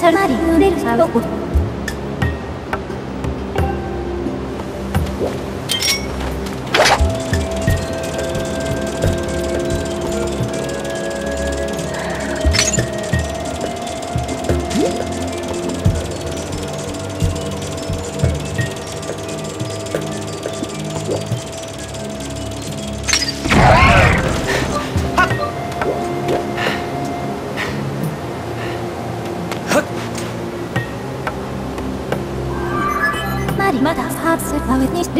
さらりうれるさを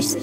Grüße.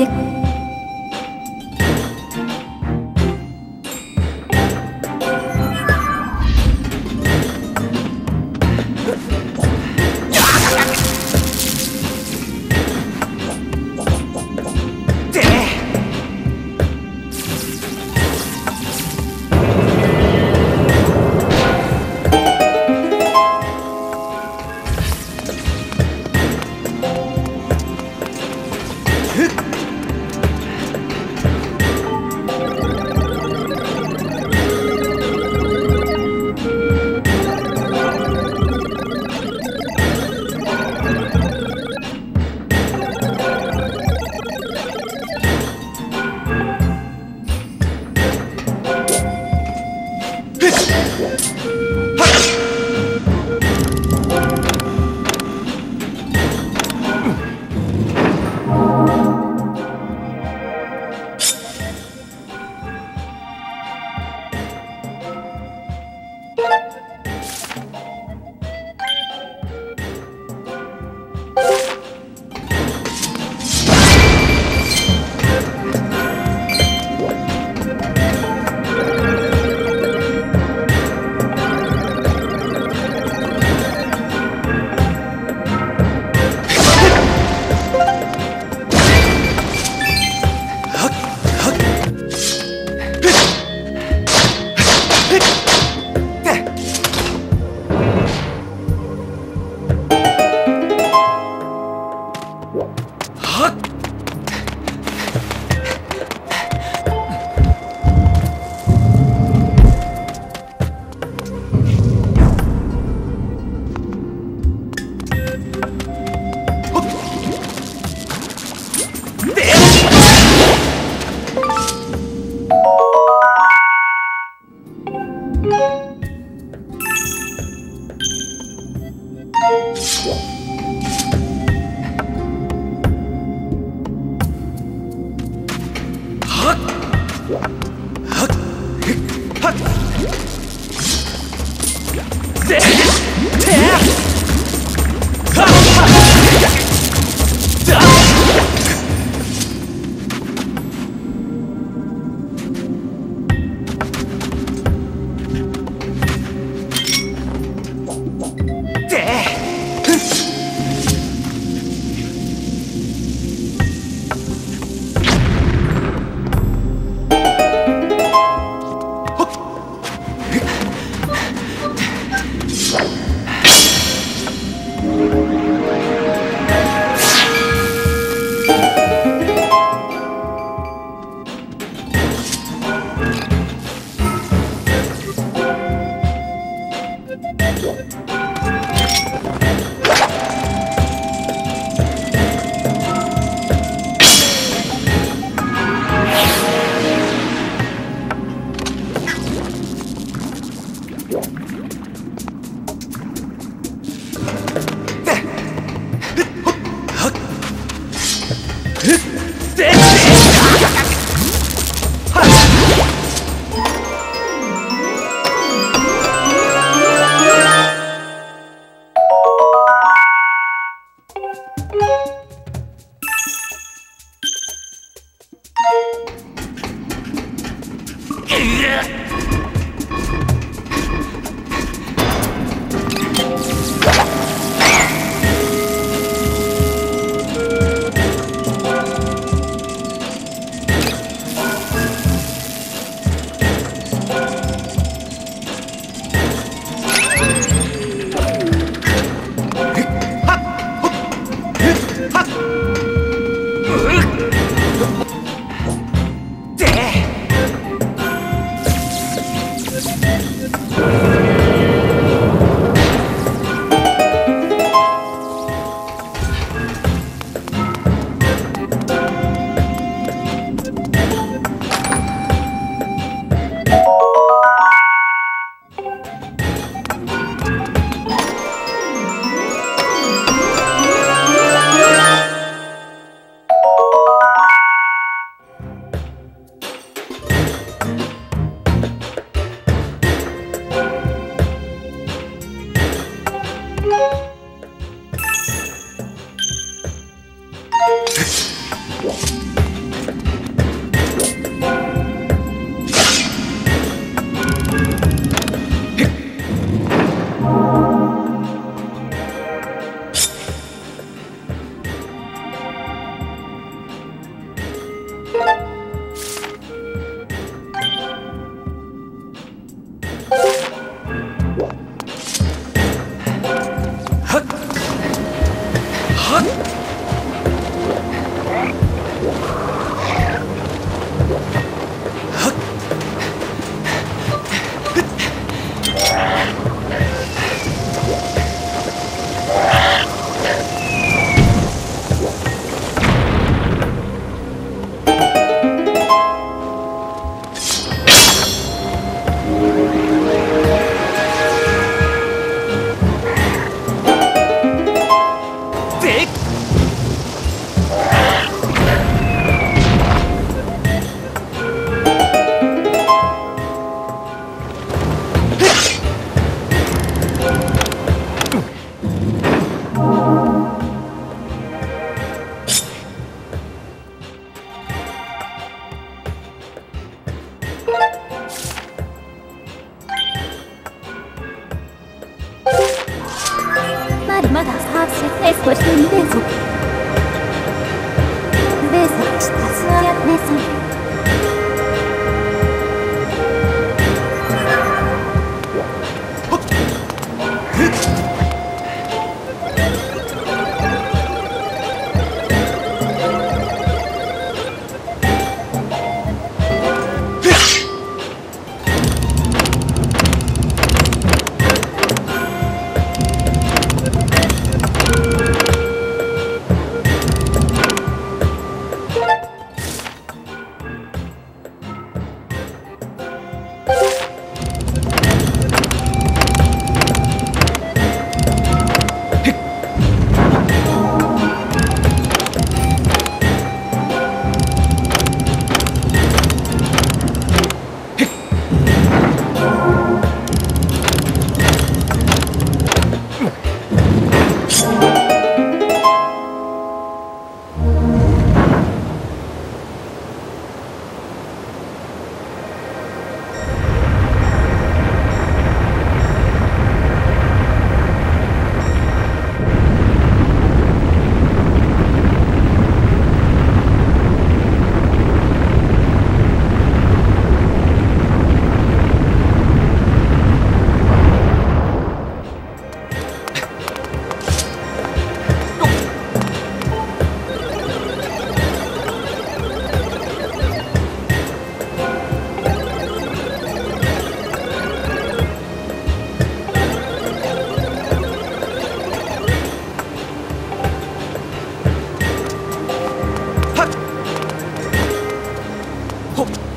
человек standpoint. Odszedł you ten wyzóg Wyzóg, sztas, jak wyzóg 톡